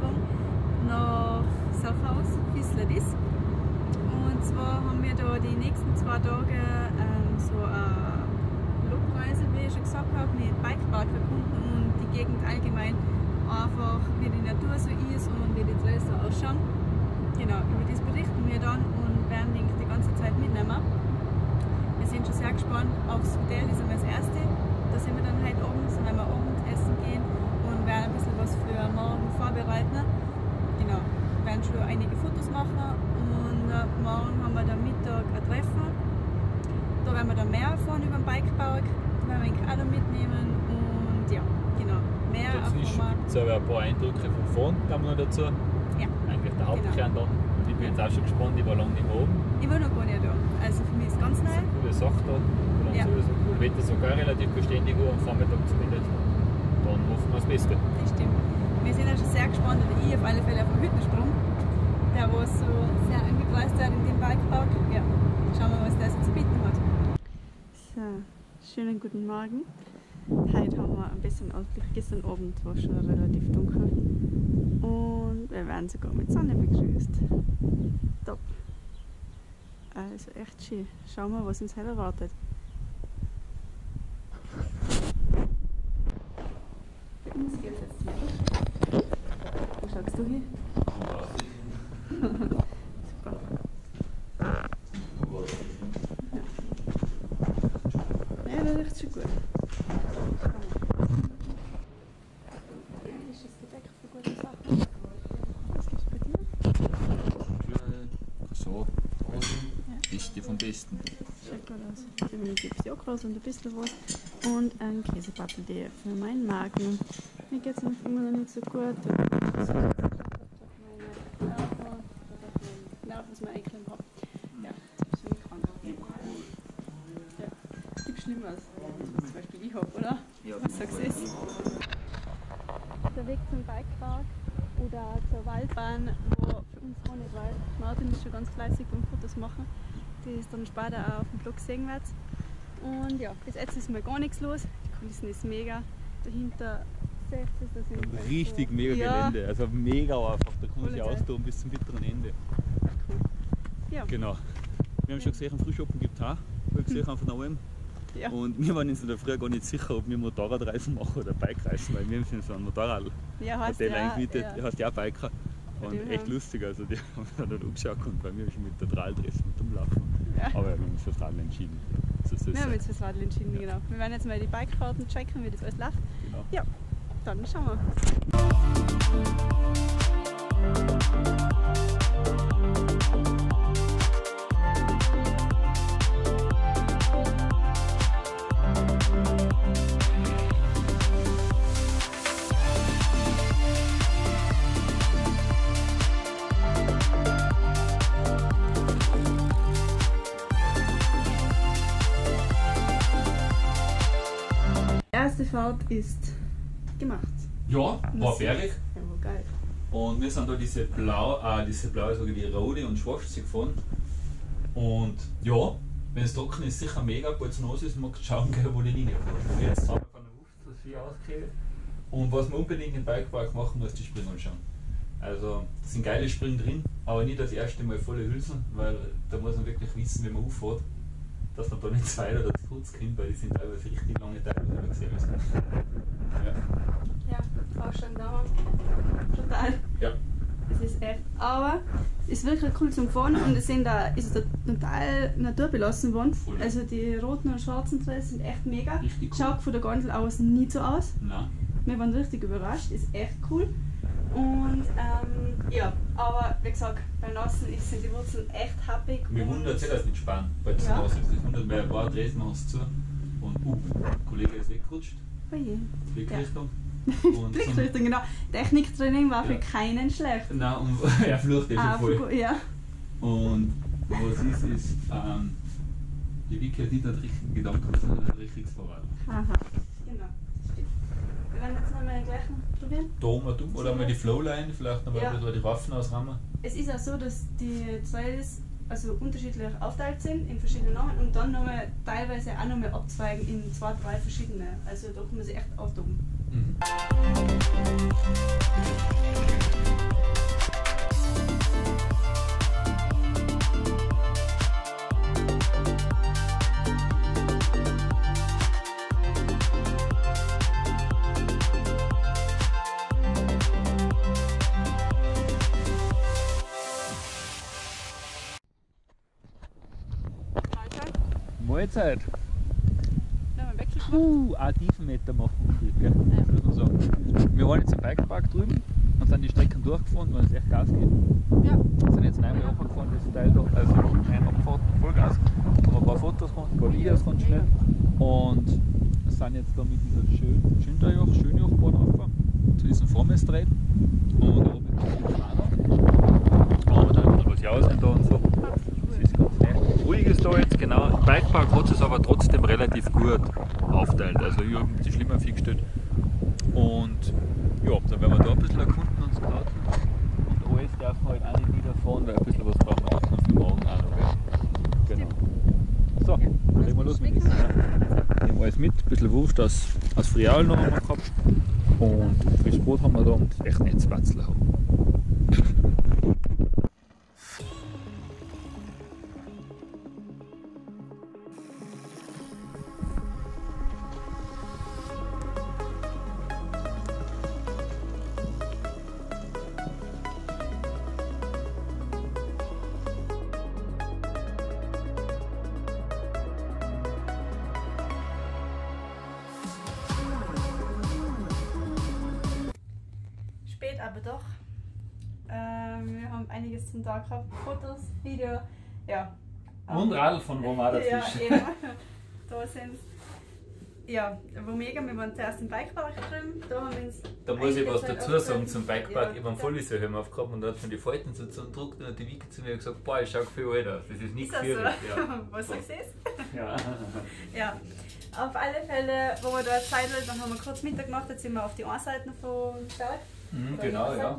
Urlaub nach Safhaus, Fisladis. Und zwar haben wir da die nächsten zwei Tage ähm, so eine Lobreise, wie ich schon gesagt habe, mit Bikepark verbunden und die Gegend allgemein einfach, wie die Natur so ist und wie die Trails so ausschauen. Genau, über das berichten wir dann und werden den die ganze Zeit mitnehmen. Wir sind schon sehr gespannt aufs Hotel, das ist einmal das erste. Da sind wir dann heute Abend, wenn wir Abend essen gehen, was für morgen vorbereiten. Genau, werden schon einige Fotos machen und äh, morgen haben wir dann Mittag ein Treffen. Da werden wir dann mehr erfahren über den Bikepark, da werden wir auch noch mitnehmen und ja, genau, mehr Dazwischen erfahren gibt es aber ein paar Eindrücke von vorn, kommen wir noch dazu. wir. Ja. Eigentlich der Hauptkern dann. Und ich bin jetzt auch schon gespannt, ich war lange nicht oben. Ich war noch gar nicht da. Also für mich ist es ganz Das ist neu. eine coole Sache da. Ja. sowieso. Wetter sogar relativ beständig am Vormittag zumindest. Hoffen wir das Beste. Das stimmt. Wir sind ja schon sehr gespannt, oder ich auf alle Fälle auf den Hüttensprung. Der war so sehr angepreist hat in dem Bikepark. Ja, schauen wir, was der so zu bieten hat. So, schönen guten Morgen. Heute haben wir ein bisschen Ausblick. Gestern Abend war schon relativ dunkel. Und wir werden sogar mit Sonne begrüßt. Top. Also echt schön. Schauen wir, was uns heute erwartet. Für geht es jetzt wieder. Wo schaust du hin? Super. Ja, das riecht schon gut. Ist das gedeckt für gute Sachen? Was gibt's bei dir? So, ist die vom Besten. Schaut gut aus. Definitiv Jokros und ein bisschen was. Und ein Käsepappel für meinen Magen. Mir geht es immer noch nicht so gut. Ich habe meine Nerven, Nerven, mir eingeklemmt habe. Ja, das ist krank. Ja. Gibt Schlimmeres, was zum Beispiel ich habe, oder? Ja. Was sagst du jetzt? Der Weg zum Bikepark oder zur Waldbahn, wo für uns auch nicht weit. Martin ist schon ganz fleißig beim Fotos machen. Die ist dann später auch auf dem Blog sehen wird. Und ja, bis jetzt ist mal gar nichts los. Die Kulissen ist mega. Dahinter seht ihr, da sind Richtig so- mega ja, Gelände. Also mega einfach. Da kann man sich austoben bis zum bitteren Ende. Cool. Ja, Genau. Wir haben schon gesehen, Frühschoppen gibt es auch. Wir haben gesehen, von oben. ja. Und wir waren uns in der Früh gar nicht sicher, ob wir Motorradreisen machen oder Bikereisen, weil wir sind so ein Motorrad. ja Hotel ja, eingemietet, ja. heißt ja auch Biker. Und dem echt her. lustig, also die haben dann umgeschaut und bei mir schon mit der Drahldress mit umlaufen. Ja. Aber wir haben uns fürs Radl entschieden. So Wir haben sein. jetzt fürs Radl entschieden, Ja. genau. Wir werden jetzt mal die Bikefahrten checken, wie das alles läuft. Genau. Ja, dann schauen wir. Erste Fahrt ist gemacht. Ja, war bergig. Ja, war geil. Und wir sind da diese blau, äh, diese blaue, sage ich, die rote und schwarze gefahren. Und ja, wenn es trocken ist, sicher mega. Zu Nase ist, du schauen, gell, wo die Linie fährt. Jetzt haben wir von der Wucht das viel ausgehört. Und was man unbedingt im Bikepark machen muss, die Springen anschauen. Also, es sind geile Springen drin, aber nicht das erste Mal volle Hülsen, weil da muss man wirklich wissen, wenn man auffährt, dass man da nicht zwei oder zu kurz kommt, weil die sind teilweise richtig lange Teile, wie wir gesehen. Ja. Ja, auch schon da. Total. ja. Es ist echt. Aber es ist wirklich cool zum Fahren und es sind da, ist da total naturbelassen worden. Voll. Also die roten und schwarzen Trails sind echt mega. Richtig cool. Schaut von der Gondel aus nicht so aus. Nein. Wir waren richtig überrascht, ist echt cool. Und ähm, ja, aber wie gesagt, bei Nassen sind die Wurzeln echt happig. Und- wundert es das nicht spannend, weil es Ja. ja. ist. Das wundert mich, ein paar Dresden es zu. Und uh, der Kollege ist weggerutscht, Oh je. Blickrichtung. Und Blickrichtung, genau. Techniktraining war für Ja. keinen schlecht. Nein, und er flucht ja Ah, voll. ja. Und was ist, ist, ähm, die Wiki hat nicht den richtigen Gedanken, sondern ein richtiges Fahrrad. Aha. Genau, stimmt. Wir werden jetzt nochmal den gleichen probieren. Da mal dumm, oder mal die Flowline, vielleicht nochmal Ja. bisschen die Waffen ausrammen. Es ist auch so, dass die Trails also unterschiedlich aufteilt sind in verschiedene Namen und dann nochmal teilweise auch nochmal abzweigen in zwei, drei verschiedene. Also da kann man sich echt austoben. Mhm. Mahlzeit. Mahlzeit. Na, Puh, Adi. Tiefenmeter machen wir, gell? Ja. muss man sagen. Wir waren jetzt im Bikepark drüben und sind die Strecken durchgefahren, weil es echt Gas geht. Ja. Wir sind jetzt einmal runtergefahren, das Teil da, also nein, abgefahren, Vollgas. Haben ein paar Fotos gemacht, ein paar Videos ganz schnell. Und sind jetzt da mit dieser schönen Schönterjoch, Schönjochbahn rauf, zu diesem Formelstreit. Und da oben ist die Fahrer. Aber dann ein was Jausen da und so. Das ist ganz nett. Ruhig ist da jetzt, genau. Im Bikepark hat es aber trotzdem relativ gut aufteilt. Also hier haben die schlimmer viel gestellt. Und ja, dann werden wir da ein bisschen erkunden und scouten. Und alles darf man halt auch nicht niederfahren, weil ein bisschen was brauchen wir auch noch für morgen auch noch. Gell? Genau. So, dann legen wir los mit dem. Nehmen wir alles mit, ein bisschen Wurst aus, aus Frial noch haben wir gehabt. Und frisch Brot haben wir da und echt nettes Batzler haben. Aber doch. Ähm, wir haben einiges zum Tag gehabt. Fotos, Video. Ja. Und Radl von wo wir Ja, dazwischen. eben. da sind Ja, wo mega, wir waren zuerst im Bikepark drüben. Da haben wir uns Da muss ich was dazu sagen zum. Bikepark. Ich habe einen ja. Volliserhelm aufgehabt und da hat mir die Falten so zugedrückt und hat die Wiki zu mir gesagt, boah, ich schau viel alt aus. Das ist nicht das so? gefährlich. Ja. Was du siehst? Ja. Ja. Auf alle Fälle, wo wir da Zeit dann haben wir kurz Mittag gemacht, jetzt sind wir auf die Anseiten vom Berg. Mhm, genau, ja.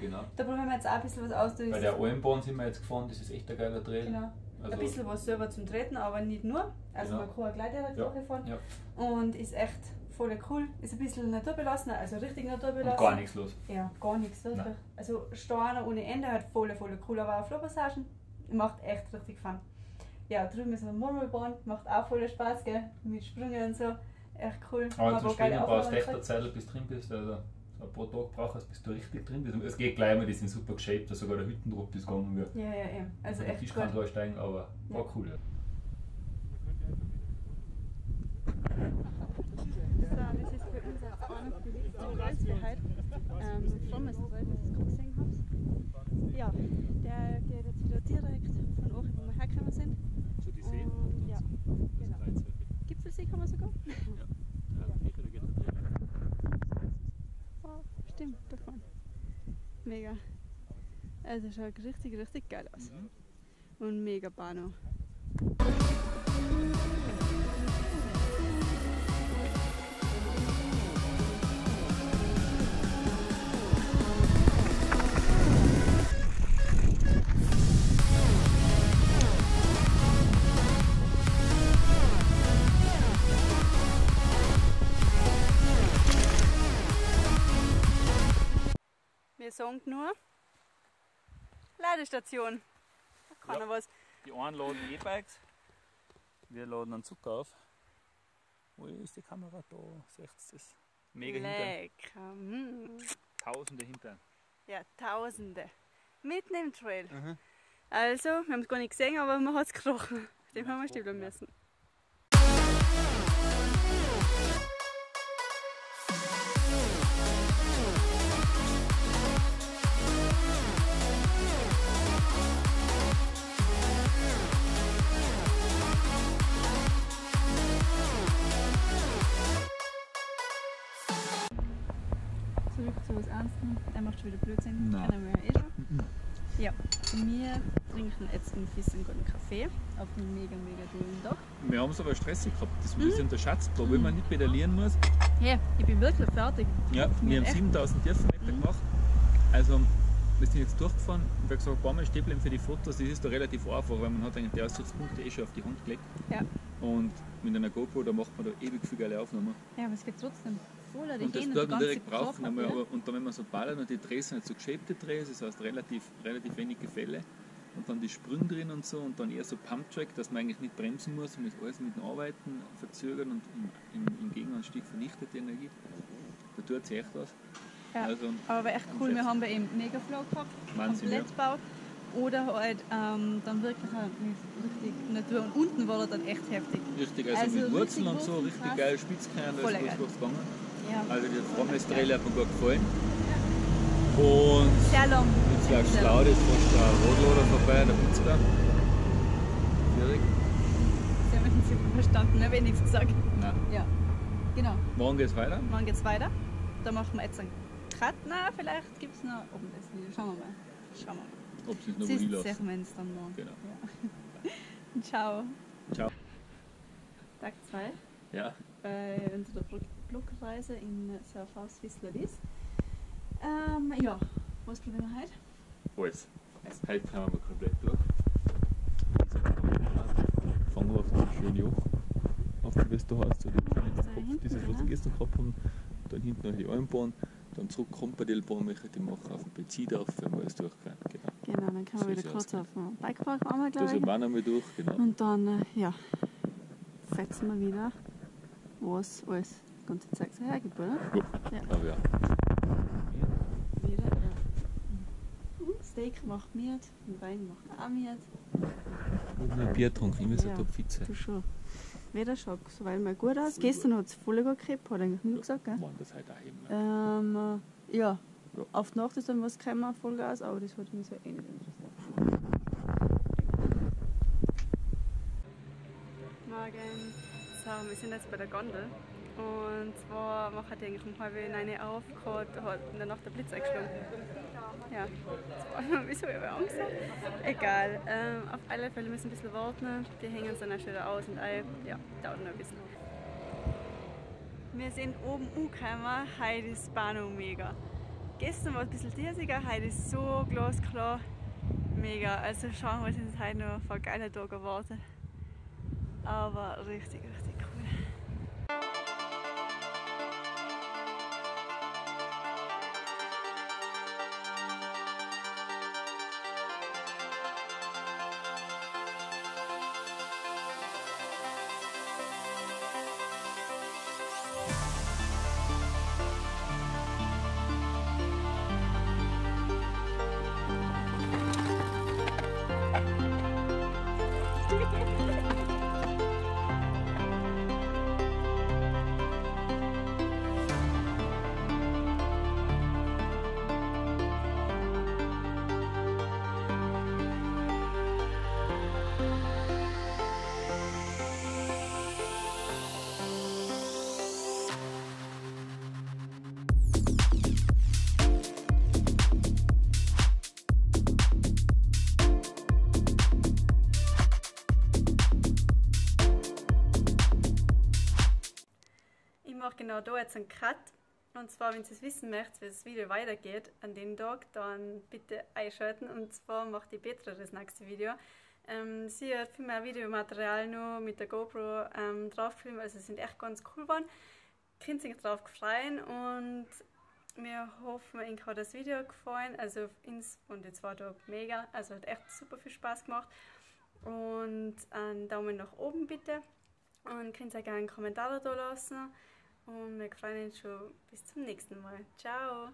Genau. Da probieren wir jetzt auch ein bisschen was aus. Bei der Almbahn sind wir jetzt gefahren, das ist echt ein geiler Trail. Genau. Also, ein bisschen was selber zum Treten, aber nicht nur. Also Genau. man kann auch gleich direkt Ja, durchfahren. ja. Und ist echt voll cool. Ist ein bisschen naturbelassen, also richtig naturbelassen. Und gar nichts los. Ja, gar nichts. Nein. Also Steine ohne Ende, hat voll, voll cool, aber auch Flugpassagen. Macht echt richtig Fun. Ja, drüben ist eine Murmelbahn, macht auch voll Spaß, gell? Mit Sprüngen und so. Echt cool. Aber zum geile Springen brauchst du echt eine Zeit, bis du drin bist. Also so ein paar Tage brauchst bis du richtig drin bist. Es geht gleich mal, die sind super geshaped, dass sogar der Hüttendruck ist gegangen wird. Ja, ja, eben. Also der echt Tisch gut. kann durchsteigen, aber war Ja. cool. Ja. So, das ist für uns auch letzte Kreuz für heute. Ähm, Formelstreit, das gerade gesehen habt. Ja, der geht jetzt wieder direkt von wo wir hergekommen sind. Zu die Seen und ja, genau. Gipfelsee kann man sogar. Wow, stimmt, davon. Mega. Also schaut richtig, richtig geil aus. Und mega Bano. Sagen nur Ladestation. Da kann Ja. er was. Die einen laden E-Bikes, wir laden einen Zucker auf. Wo ist die Kamera da? Seht ihr das? Mega hinter. Lecker. Mm. Tausende hinter. Ja, Tausende. Mitten im Trail. Mhm. Also, wir haben es gar nicht gesehen, aber man hat es gerochen. Dem haben wir stehen bleiben müssen. Zurück zu was Ernstem. Er macht schon wieder Blödsinn. Nein. Kennen wir ja eh schon. Ja, wir trinken jetzt einen bisschen guten Kaffee auf einem mega, mega tollen Tag. Wir haben es aber stressig gehabt, das ein bisschen unterschätzt. Da, wenn man nicht pedalieren muss. Hey, ich bin wirklich fertig. Ja, wir haben echt. 7000 Tiefenmeter gemacht. Also, wir sind jetzt durchgefahren und wir haben gesagt, ein paar Mal stehen bleiben für die Fotos. Das ist da relativ einfach, weil man hat eigentlich die Aussichtspunkte eh schon auf die Hand gelegt. Ja. Und mit einer GoPro, da macht man da ewig viele geile Aufnahmen. Ja, aber es geht trotzdem voller. Die Und das die man direkt brauchen. Einmal, ja. aber, und dann, wenn man so ballert und die Drehs sind nicht so geschäbte Drehs, das heißt relativ, relativ wenig Gefälle. Und dann die Sprünge drin und so und dann eher so Pumptrack, dass man eigentlich nicht bremsen muss und das alles mit dem Arbeiten verzögern und im, im, im Gegenanstieg vernichtet die Energie. Da tut sich echt was. Ja. Also, Aber war echt cool, wir haben bei ihm Megaflow gehabt, Wahnsinn, komplett gebaut. oder halt ähm, dann wirklich eine richtig Natur. Und unten war er dann echt heftig. Richtig, also, Also mit Wurzeln und so, richtig geil Spitzkern, da ist was gegangen. Ja. Also die Frommesstrail hat mir gut gefallen. Und Sehr lang. jetzt Sehr schlau, das ist fast der Radlader vorbei, der Pitzler. Schwierig. Sie haben mich nicht super verstanden, ne? wenn ich nichts gesagt Nein. Ja, genau. Morgen geht's weiter. Morgen geht's weiter. Da machen wir jetzt einen Cut. Na, vielleicht gibt es noch oben das Video. Schauen wir mal. Schauen wir mal. Ob sie es noch Sie wohin sehen lassen. wir uns dann morgen. Genau. Ja. Ciao. Ciao. Tag 2 Ja. bei unserer Blogreise in Surfhaus Whistler-Lies. Ähm, ja, was probieren wir heute? Alles. Heute fahren wir komplett durch. Fangen wir auf den schönen Joch. Auf die Westerhorst, so den kleinen Da Kopf, dieses, was wir gestern gehabt haben. Dann hinten noch die Almbahn. Dann zurück Kompadellbahn möchte ich machen auf den Bezidorf, wenn wir alles durch können. Genau. Genau, dann können wir ist wieder kurz auf den Bikepark einmal, Da glaube sind ich. wir auch noch mal durch, genau. Und dann, äh, ja, fetzen wir wieder, was alles die ganze Zeit so hergibt, oder? Gut. Ja. Ja. Wieder, ja. Und Steak macht und Wein macht auch mit. Und ein Bier getrunken, immer so Ja. top Fitze. Du schon. Wieder schaut soweit mal gut aus. Gestern hat es voll gut gehabt, hat eigentlich nur gesagt, gell? Mann, das heute auch eben. Ähm, äh, ja. Auf die Nacht ist dann was gekommen, Vollgas, aber das hat mich so nicht interessiert. Morgen. So, wir sind jetzt bei der Gondel. Und zwar macht die eigentlich um halb neun auf, gerade hat der Nacht der Blitz eingeschlagen. Ja, das war wieso ich Angst. Egal, ähm, auf alle Fälle müssen wir ein bisschen warten. Die hängen uns dann auch schon wieder aus und ein. Ja, dauert noch ein bisschen. Wir sind oben angekommen, heute ist Bano mega. Gestern war es ein bisschen dirsiger, heute ist so glasklar. Mega, also schauen wir, uns heute noch für geile Tage erwartet. Aber richtig, richtig Genau da jetzt einen Cut. Und zwar, wenn ihr es wissen möchtet, wie das Video weitergeht an dem Tag, dann bitte einschalten. Und zwar macht die Petra das nächste Video. Ähm, sie hat viel mehr Videomaterial nur mit der GoPro ähm, drauf gefilmt, also sind echt ganz cool geworden. Könnt sich drauf freuen und wir hoffen, Ihnen hat das Video gefallen. Also ins und die zwei Tage mega, also hat echt super viel Spaß gemacht. Und einen Daumen nach oben bitte. Und könnt ihr gerne einen Kommentar da lassen. Und wir freuen uns schon bis zum nächsten Mal. Ciao!